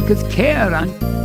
with care and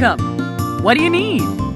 Welcome! What do you need?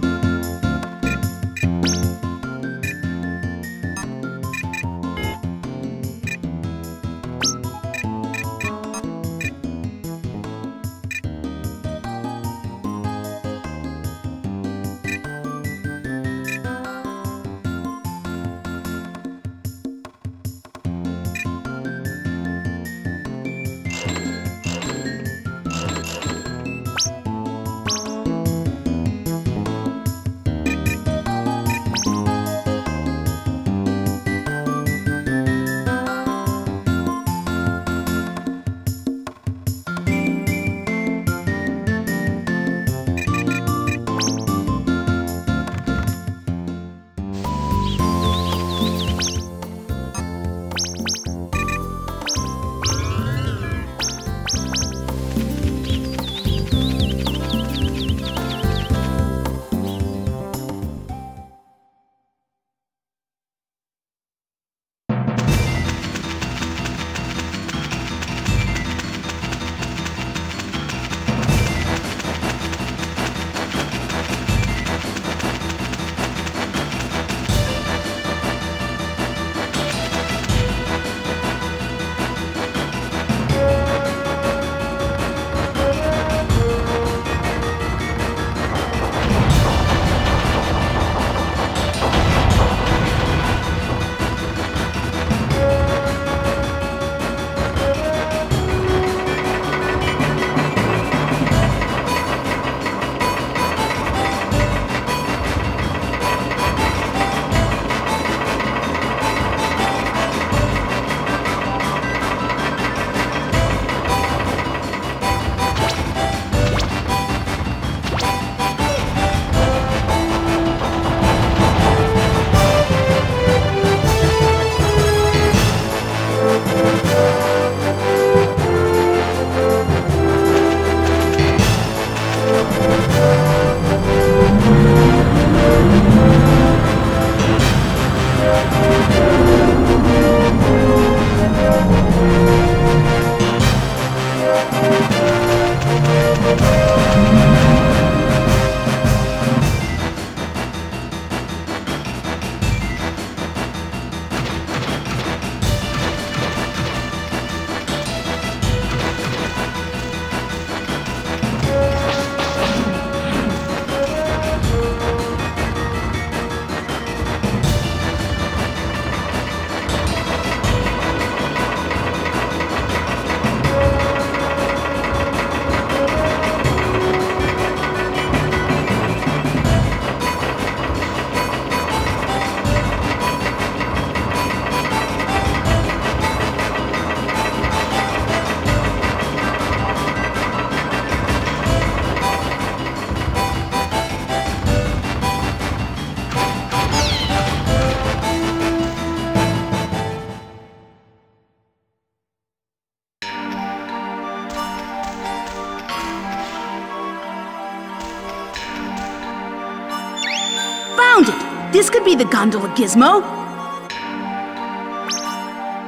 This could be the gondola gizmo.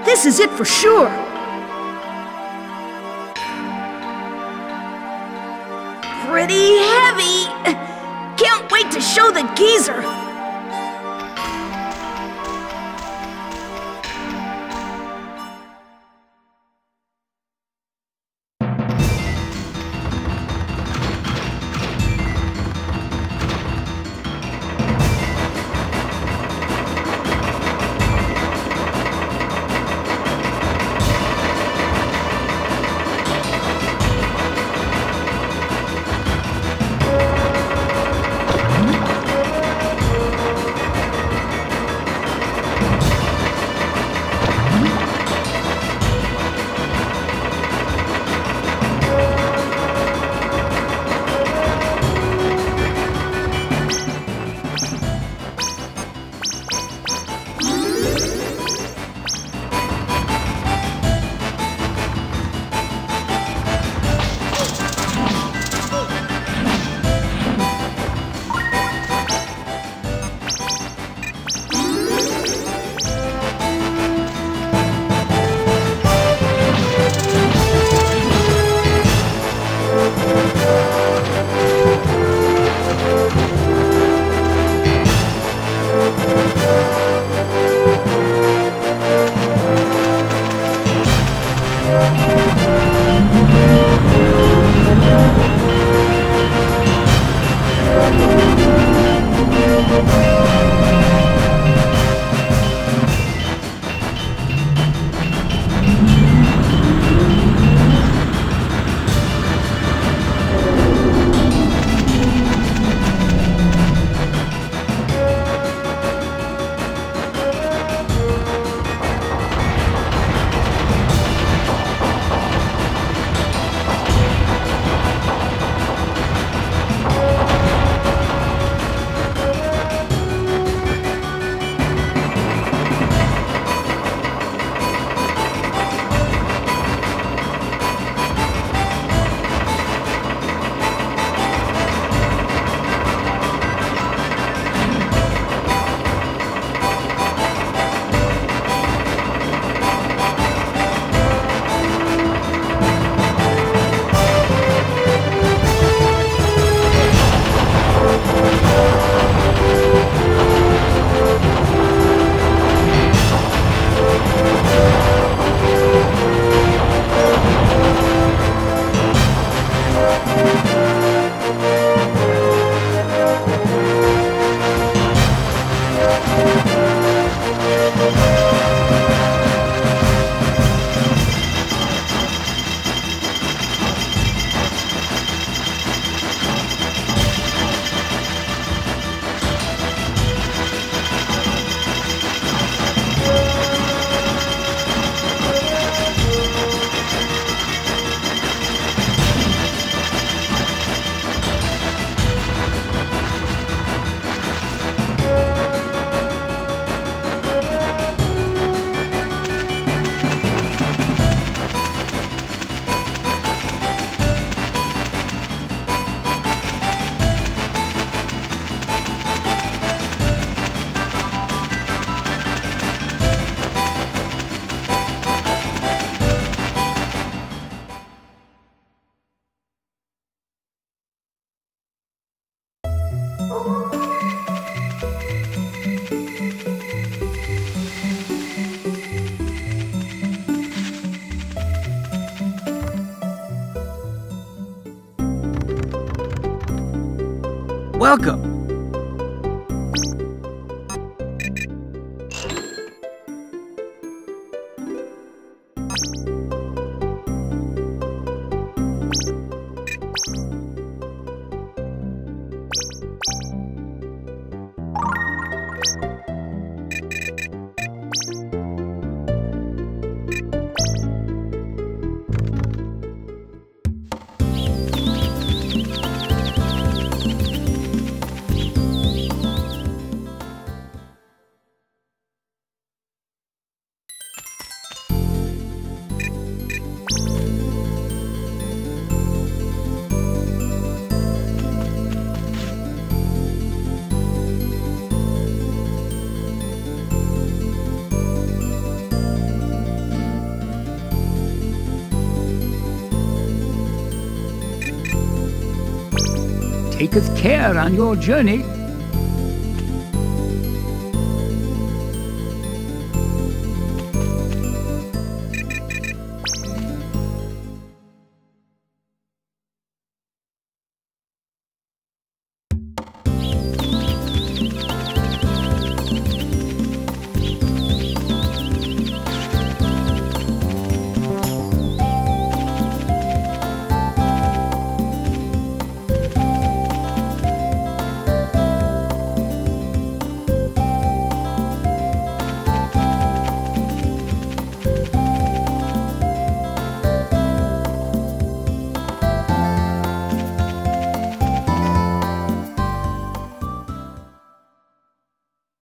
This is it for sure. Pretty heavy. Can't wait to show the geezer. Welcome. Take with care on your journey.